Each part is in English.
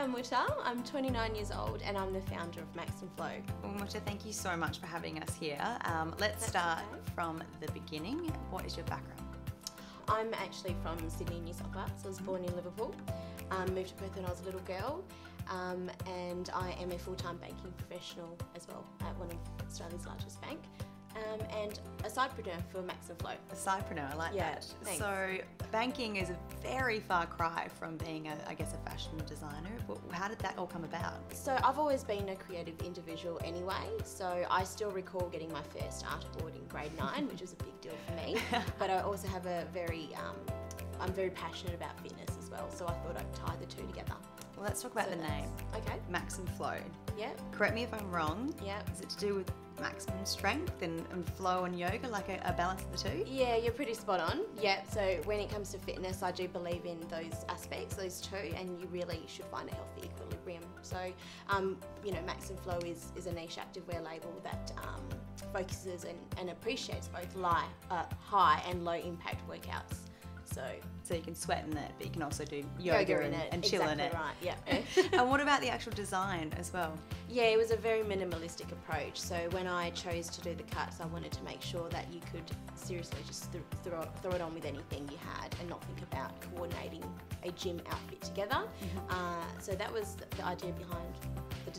I'm Witta. I'm 29 years old and I'm the founder of Max and Flow. Well, Witta, thank you so much for having us here. Um, let's That's start okay. from the beginning. What is your background? I'm actually from Sydney, New South Wales. I was born in Liverpool. Um, moved to Perth when I was a little girl. Um, and I am a full-time banking professional as well at one of Australia's largest bank. Um, and a sidepreneur for Max and Flow. A sidepreneur, I like Yeah, that. thanks. So, banking is a very far cry from being, a, I guess, a fashion designer. How did that all come about? So I've always been a creative individual anyway. So I still recall getting my first art award in grade nine, which was a big deal for me. But I also have a very, um, I'm very passionate about fitness as well. So I thought I'd tie the two together. Well, let's talk about So the name Okay. Max and Flow. Yeah. Correct me if I'm wrong. Yeah. Is it to do with maximum strength and, and flow and yoga, like a, a balance of the two? Yeah, you're pretty spot on. Yeah. So when it comes to fitness, I do believe in those aspects, those two, and you really should find a healthy equilibrium. So, um, you know, Max and Flow is, is a niche activewear label that um, focuses and, and appreciates both li- uh, high and low impact workouts. So So you can sweat in it, but you can also do yoga, in and, and chill exactly in it. right. Yeah. and what about the actual design as well? Yeah, it was a very minimalistic approach. So when I chose to do the cuts, I wanted to make sure that you could seriously just th- throw, throw it on with anything you had and not think about coordinating a gym outfit together. Mm-hmm. Uh, so that was the idea behind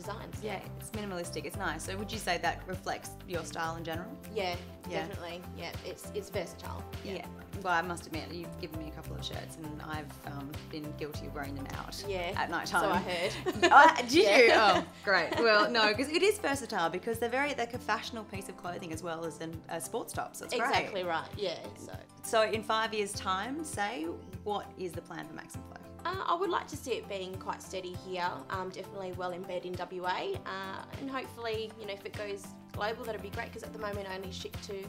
designs. Yeah, it's minimalistic. It's nice. So would you say that reflects your style in general? Yeah, Yeah. definitely. Yeah, it's it's versatile. Yeah. Well, I must admit, you've given me a couple of shirts, and I've um, been guilty of wearing them out. Yeah. At night time. So I heard. oh, did Yeah. you? Oh, great. Well, no, because it is versatile because they're very like a fashionable piece of clothing as well as an, a sports top. So it's great. exactly right. Yeah. So. So in five years' time, say, what is the plan for Max and Flow? Uh, I would like to see it being quite steady here, um, definitely well embedded in WA, uh, and hopefully, you know, if it goes global, that'd be great because at the moment I only ship to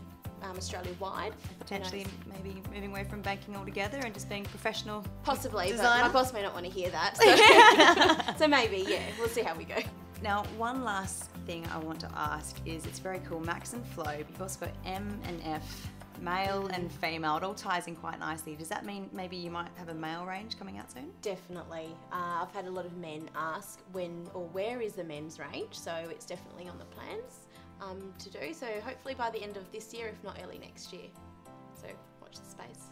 um, Australia wide. Potentially, maybe moving away from banking altogether and just being professional. Possibly, Designer? but my boss may not want to hear that. So, so maybe, yeah, we'll see how we go. Now, one last thing I want to ask is it's very cool, Max and Flow, you've also got M and F, male and female. It all ties in quite nicely. Does that mean maybe you might have a male range coming out soon? Definitely. Uh, I've had a lot of men ask when or where is the men's range, so it's definitely on the plans um, to do. So hopefully by the end of this year, if not early next year. So watch the space.